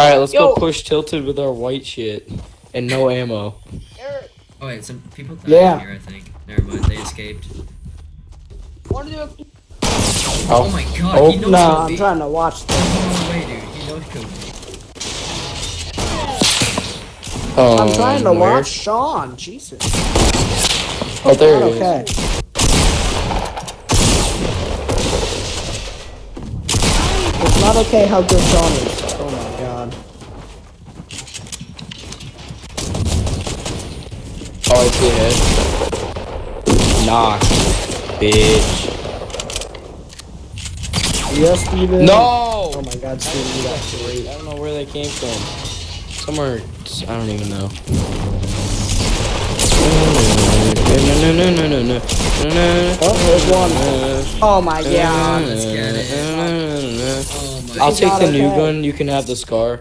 Alright, let's Yo. go push tilted with our white shit. And no ammo. Eric, Oh wait, some people died Yeah. here. I think. Never mind, they escaped. want to do a oh. oh, my god, Oh, he knows No, I'm trying to watch this. No way, dude. He knows Kobe. Oh, I'm trying to where? watch Sean. Jesus. Oh, there Not it is. okay. It's not okay how good Sean is. Oh my god. Oh, I see it. Knock. Bitch. Yes, Steven. No! Oh my god, Steven, you got great. I don't know where they came from. Somewhere, I don't even know. No, no, no, no, no, no. Oh, there's one. Oh my god. Let's get it. Oh I'll take the new gun. You can have the scar.